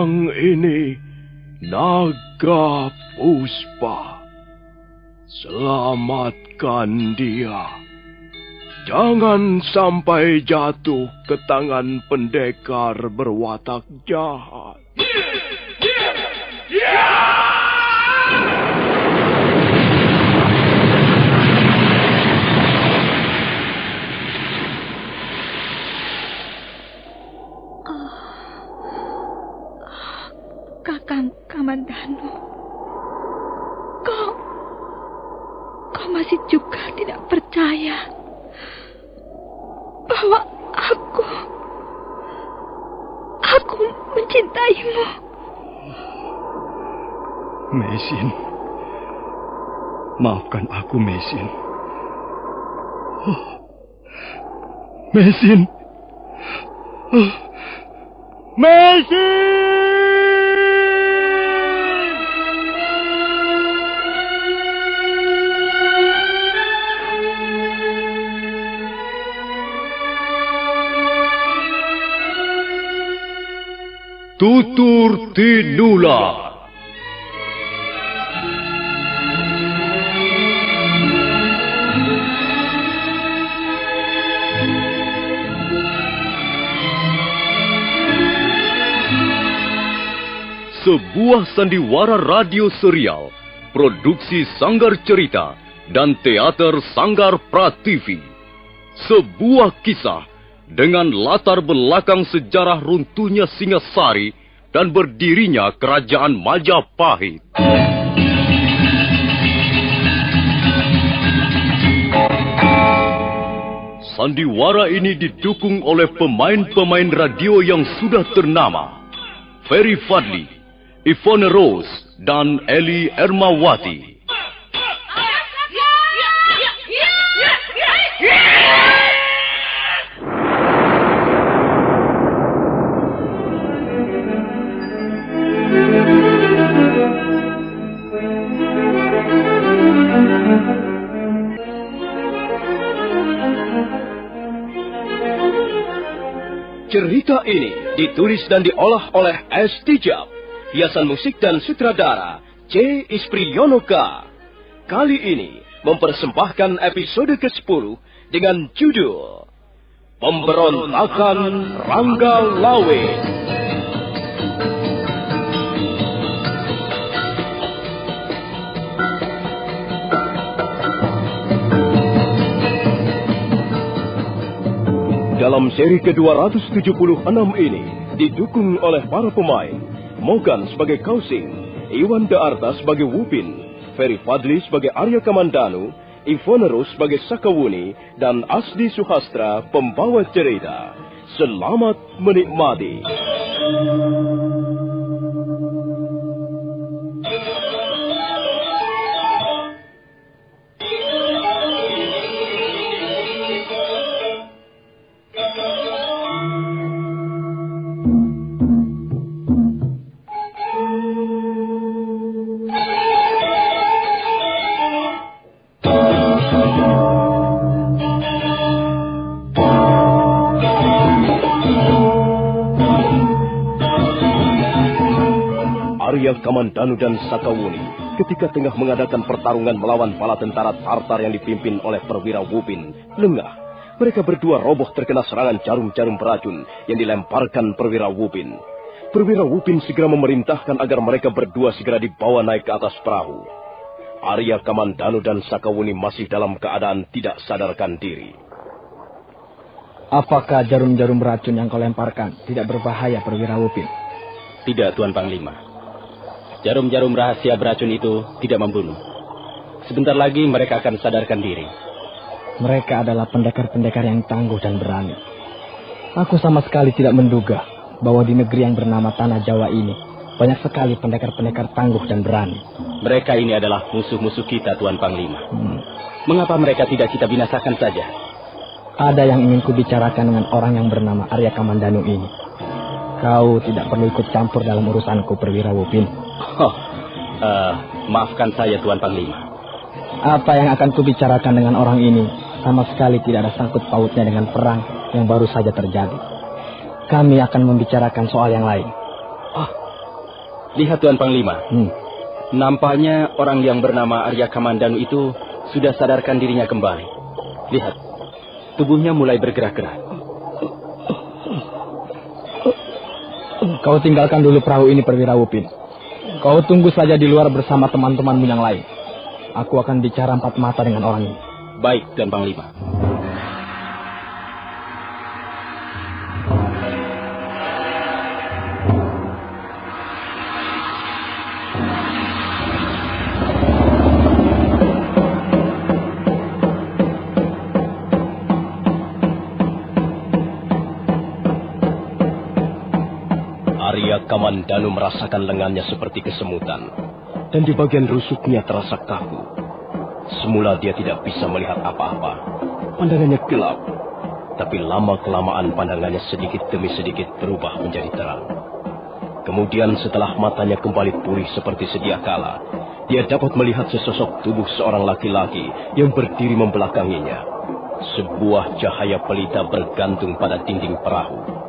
Pedang ini Naga Puspa. Selamatkan dia. Jangan sampai jatuh ke tangan pendekar berwatak jahat. Kakang Kamandanu. Kau... Kau masih juga tidak percaya bahwa aku... Aku mencintaimu. Mesin. Maafkan aku, Mesin. Mesin. Mesin! Tutur Tinula. Sebuah sandiwara radio serial, produksi Sanggar Cerita dan teater Sanggar Prativi. Sebuah kisah dengan latar belakang sejarah runtuhnya Singasari dan berdirinya Kerajaan Majapahit. Sandiwara ini didukung oleh pemain-pemain radio yang sudah ternama. Ferry Fadli, Ivone Rose, dan Eli Ermawati. Cerita ini ditulis dan diolah oleh S. Tijab, hiasan musik dan sutradara C. Ispriyonoka. Kali ini mempersembahkan episode ke-10 dengan judul Pemberontakan Rangga Lawe. Dalam seri ke-276 ini didukung oleh para pemain Mogan sebagai Kausing, Iwan De Arta sebagai Wupin, Ferry Fadli sebagai Arya Kamandanu, Ivone Rus sebagai Sakawuni, dan Asdi Suhastra pembawa cerita. Selamat menikmati. Kamandanu dan Sakawuni ketika tengah mengadakan pertarungan melawan bala tentara Tartar yang dipimpin oleh perwira Wupin, lengah. Mereka berdua roboh terkena serangan jarum-jarum beracun yang dilemparkan perwira Wupin. Perwira Wupin segera memerintahkan agar mereka berdua segera dibawa naik ke atas perahu. Arya Kamandanu dan Sakawuni masih dalam keadaan tidak sadarkan diri. Apakah jarum-jarum beracun yang kau lemparkan tidak berbahaya perwira Wupin? Tidak, Tuan Panglima. Jarum-jarum rahasia beracun itu tidak membunuh. Sebentar lagi mereka akan sadarkan diri. Mereka adalah pendekar-pendekar yang tangguh dan berani. Aku sama sekali tidak menduga bahwa di negeri yang bernama Tanah Jawa ini banyak sekali pendekar-pendekar tangguh dan berani. Mereka ini adalah musuh-musuh kita, Tuan Panglima. Hmm. Mengapa mereka tidak kita binasakan saja? Ada yang ingin kubicarakan dengan orang yang bernama Arya Kamandanu ini. Kau tidak perlu ikut campur dalam urusanku, Perwira Wupin. Oh, uh, maafkan saya, Tuan Panglima. Apa yang akan kubicarakan dengan orang ini sama sekali tidak ada sangkut pautnya dengan perang yang baru saja terjadi. kami akan membicarakan soal yang lain. Lihat Tuan Panglima, Hmm. nampaknya orang yang bernama Arya Kamandanu itu sudah sadarkan dirinya kembali. Lihat, tubuhnya mulai bergerak-gerak. Kau tinggalkan dulu perahu ini perwira Wupin. Kau tunggu saja di luar bersama teman-temanmu yang lain. Aku akan bicara empat mata dengan orang ini. Baik, Tuan Panglima. Arya Kamandanu merasakan lengannya seperti kesemutan. Dan di bagian rusuknya terasa kaku. Semula dia tidak bisa melihat apa-apa. Pandangannya gelap. Tapi lama-kelamaan pandangannya sedikit demi sedikit berubah menjadi terang. Kemudian setelah matanya kembali pulih seperti sedia kala, dia dapat melihat sesosok tubuh seorang laki-laki yang berdiri membelakanginya. Sebuah cahaya pelita bergantung pada dinding perahu.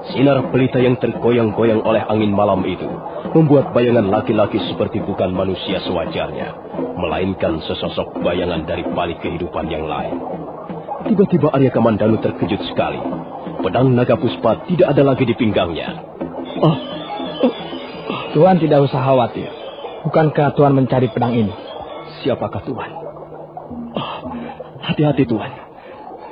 Sinar pelita yang tergoyang-goyang oleh angin malam itu membuat bayangan laki-laki seperti bukan manusia sewajarnya, melainkan sesosok bayangan dari balik kehidupan yang lain. Tiba-tiba Arya Kamandanu terkejut sekali. Pedang naga puspa tidak ada lagi di pinggangnya. Ah, Tuan tidak usah khawatir. Bukankah Tuan mencari pedang ini? siapakah Tuhan? Ah, Hati-hati Tuhan.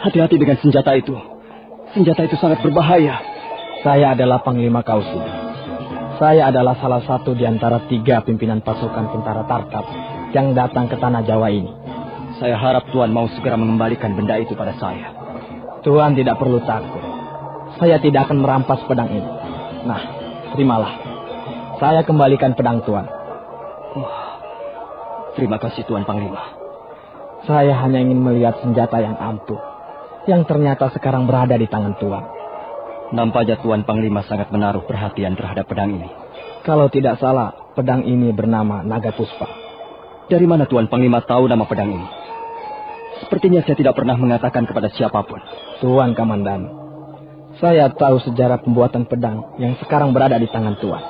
Hati-hati dengan senjata itu. Senjata itu sangat berbahaya. Saya adalah Panglima Kausi. Saya adalah salah satu di antara tiga pimpinan pasukan tentara Tarkap yang datang ke tanah Jawa ini. Saya harap Tuhan mau segera mengembalikan benda itu pada saya. Tuan tidak perlu takut. Saya tidak akan merampas pedang ini. Nah, terimalah. Saya kembalikan pedang Tuan. Terima kasih Tuan Panglima. Saya hanya ingin melihat senjata yang ampuh. Yang ternyata sekarang berada di tangan Tuan. Nampaknya Tuan Panglima sangat menaruh perhatian terhadap pedang ini. Kalau tidak salah, pedang ini bernama Naga Puspa. Dari mana Tuan Panglima tahu nama pedang ini? Sepertinya saya tidak pernah mengatakan kepada siapa pun. Tuan Kamandan, saya tahu sejarah pembuatan pedang yang sekarang berada di tangan Tuan.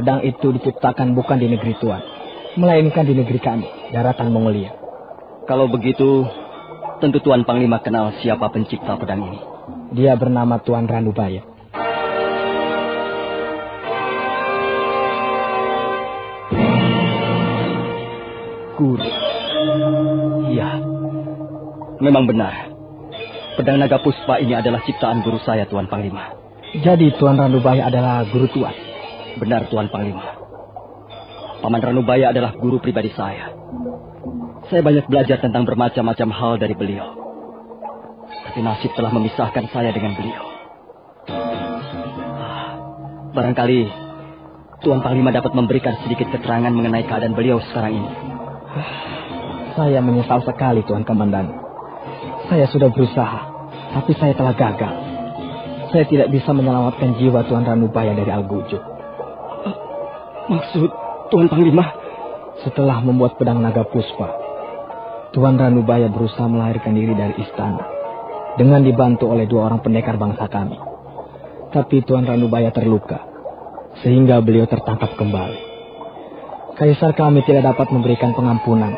Pedang itu diciptakan bukan di negeri Tuan, melainkan di negeri kami, daratan Mongolia. Kalau begitu, tentu Tuan Panglima kenal siapa pencipta pedang ini. Dia bernama Tuan Ranubaya. Guru. Iya. Memang benar. Pedang naga puspa ini adalah ciptaan guru saya, Tuan Panglima. Jadi Tuan Ranubaya adalah guru Tuan. Benar, Tuan Panglima. Paman Ranubaya adalah guru pribadi saya. Saya banyak belajar tentang bermacam-macam hal dari beliau. Tapi nasib telah memisahkan saya dengan beliau. Ah, Barangkali Tuan Panglima dapat memberikan sedikit keterangan mengenai keadaan beliau sekarang ini. Saya menyesal sekali Tuan Komandan. Saya sudah berusaha, tapi saya telah gagal. Saya tidak bisa menyelamatkan jiwa Tuan Ranubaya dari Algujo. Maksud Tuan Panglima? Setelah membuat pedang naga puspa, Tuan Ranubaya berusaha melarikan diri dari istana dengan dibantu oleh dua orang pendekar bangsa kami. Tapi Tuan Ranubaya terluka, sehingga beliau tertangkap kembali. Kaisar kami tidak dapat memberikan pengampunan.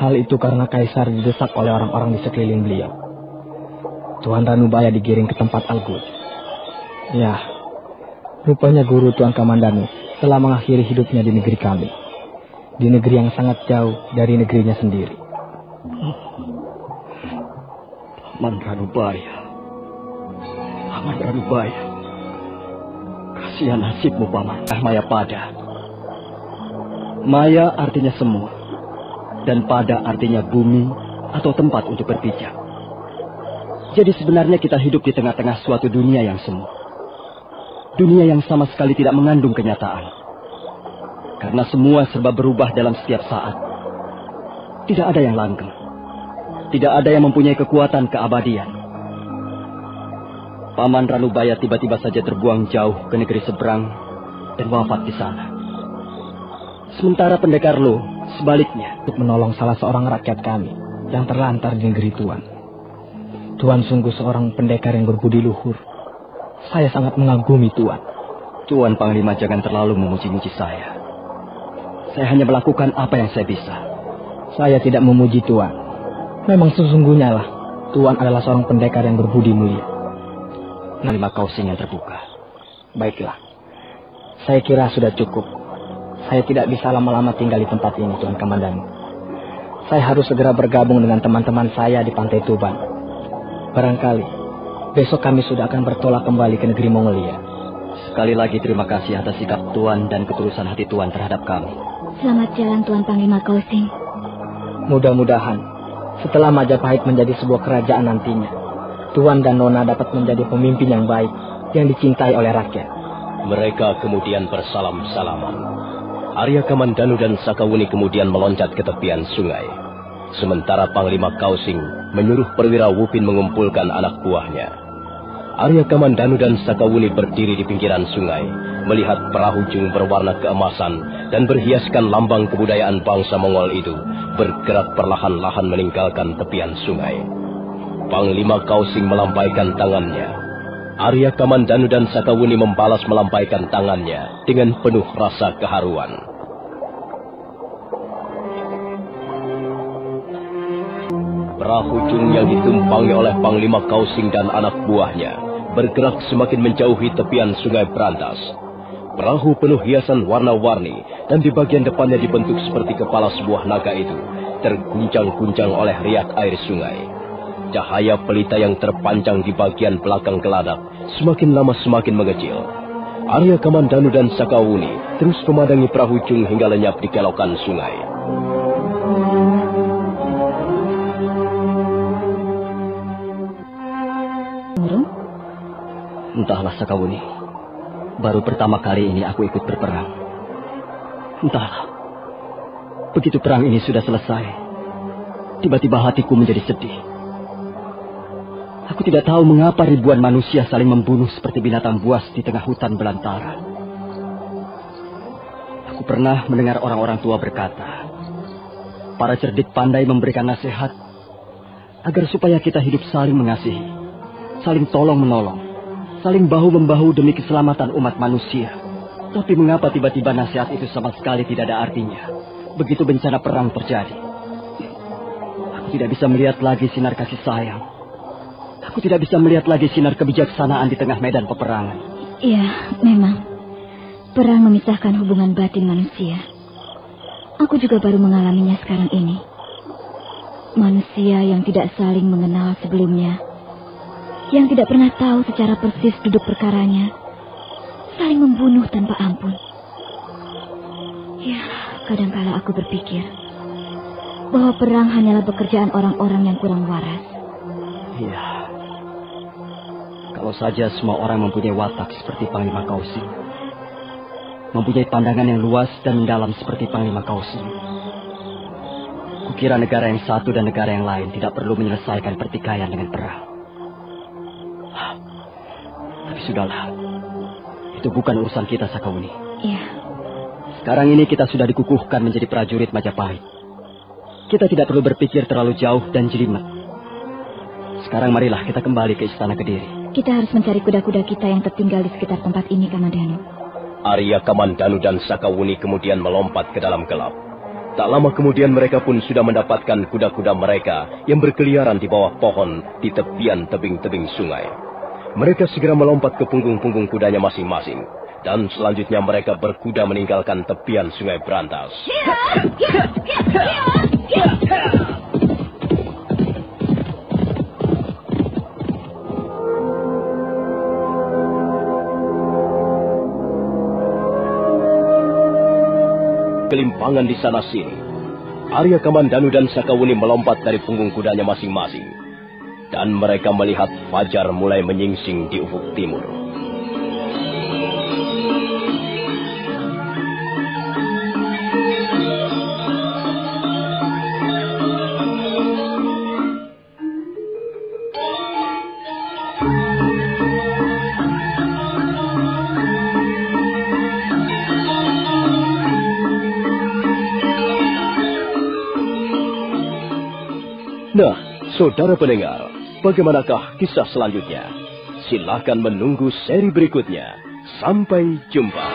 Hal itu karena Kaisar didesak oleh orang-orang di sekeliling beliau. Tuan Ranubaya digiring ke tempat Algut. Ya, rupanya guru Tuan Kamandanu telah mengakhiri hidupnya di negeri kami. Di negeri yang sangat jauh dari negerinya sendiri. Paman Ranubaya. Paman Ranubaya. Kasihan nasibmu, Paman. Ah, Maya pada. Maya artinya semua. Dan pada artinya bumi atau tempat untuk berpijak. Jadi sebenarnya kita hidup di tengah-tengah suatu dunia yang semu. Dunia yang sama sekali tidak mengandung kenyataan. Karena semua serba berubah dalam setiap saat. Tidak ada yang langgeng. Tidak ada yang mempunyai kekuatan keabadian. Paman Ranubaya tiba-tiba saja terbuang jauh ke negeri seberang dan wafat di sana. Sementara pendekar lo sebaliknya Untuk menolong salah seorang rakyat kami yang terlantar di negeri Tuan. Tuan sungguh seorang pendekar yang berbudi luhur. Saya sangat mengagumi Tuan. Tuan Panglima jangan terlalu memuji-muji saya. Saya hanya melakukan apa yang saya bisa. Saya tidak memuji Tuan. Memang sesungguhnya lah, Tuan adalah seorang pendekar yang berbudi mulia. Panglima Kausing yang terbuka. Baiklah. Saya kira sudah cukup. Saya tidak bisa lama-lama tinggal di tempat ini, Tuan Kamandan. Saya harus segera bergabung dengan teman-teman saya di Pantai Tuban. Barangkali besok kami sudah akan bertolak kembali ke negeri Mongolia. Sekali lagi terima kasih atas sikap Tuan dan ketulusan hati Tuan terhadap kami. Selamat jalan Tuan Panglima Kausing. Mudah-mudahan setelah Majapahit menjadi sebuah kerajaan nantinya, Tuan dan Nona dapat menjadi pemimpin yang baik yang dicintai oleh rakyat. Mereka kemudian bersalam-salaman. Arya Kamandanu dan Sakawuni kemudian meloncat ke tepian sungai. Sementara Panglima Kausing menyuruh perwira Wupin mengumpulkan anak buahnya. Arya Kamandanu dan Sakawuni berdiri di pinggiran sungai, melihat perahu jung berwarna keemasan dan berhiaskan lambang kebudayaan bangsa Mongol itu bergerak perlahan-lahan meninggalkan tepian sungai. Panglima Kausing melampaikan tangannya. Arya Kamandanu dan Sakawuni membalas melampaikan tangannya dengan penuh rasa keharuan. Perahu Jung yang ditumpangi oleh Panglima Kausing dan anak buahnya bergerak semakin menjauhi tepian sungai Berantas. Perahu penuh hiasan warna-warni dan di bagian depannya dibentuk seperti kepala sebuah naga itu terguncang-guncang oleh riak air sungai. Cahaya pelita yang terpanjang di bagian belakang geladak semakin lama semakin mengecil. Arya Kamandanu dan Sakawuni terus memandangi perahu Jung hingga lenyap di kelokan sungai. Entahlah Sakawuni. Baru pertama kali ini aku ikut berperang. Entahlah. Begitu perang ini sudah selesai, tiba-tiba hatiku menjadi sedih. Aku tidak tahu mengapa ribuan manusia saling membunuh seperti binatang buas di tengah hutan belantara. Aku pernah mendengar orang-orang tua berkata, para cerdik pandai memberikan nasihat agar supaya kita hidup saling mengasihi, saling tolong-menolong, saling bahu-membahu demi keselamatan umat manusia. Tapi mengapa tiba-tiba nasihat itu sama sekali tidak ada artinya? Begitu bencana perang terjadi. Aku tidak bisa melihat lagi sinar kasih sayang. Aku tidak bisa melihat lagi sinar kebijaksanaan di tengah medan peperangan. Ya, memang. Perang memisahkan hubungan batin manusia. Aku juga baru mengalaminya sekarang ini. Manusia yang tidak saling mengenal sebelumnya. Yang tidak pernah tahu secara persis duduk perkaranya. Saling membunuh tanpa ampun. Ya, kadangkala aku berpikir bahwa perang hanyalah pekerjaan orang-orang yang kurang waras. Iya. Kalau saja semua orang mempunyai watak seperti Panglima Kausi. Mempunyai pandangan yang luas dan mendalam seperti Panglima Kausi. Kukira negara yang satu dan negara yang lain tidak perlu menyelesaikan pertikaian dengan perang. Tapi sudahlah. Itu bukan urusan kita, Sakawuni. Iya, Sekarang ini kita sudah dikukuhkan menjadi prajurit Majapahit. Kita tidak perlu berpikir terlalu jauh dan jelimet. Sekarang marilah kita kembali ke Istana Kediri. kita harus mencari kuda-kuda kita yang tertinggal di sekitar tempat ini, Kamadanu. Arya Kamandanu dan Sakawuni kemudian melompat ke dalam gelap. Tak lama kemudian mereka pun sudah mendapatkan kuda-kuda mereka yang berkeliaran di bawah pohon di tepian tebing-tebing sungai. Mereka segera melompat ke punggung-punggung kudanya masing-masing. Dan selanjutnya mereka berkuda meninggalkan tepian sungai Berantas. Kelimpangan di sana sini. Arya Kamandanu dan Sakawuni melompat dari punggung kudanya masing-masing. Dan mereka melihat fajar mulai menyingsing di ufuk timur. Nah, saudara pendengar, bagaimanakah kisah selanjutnya? Silahkan menunggu seri berikutnya. Sampai jumpa.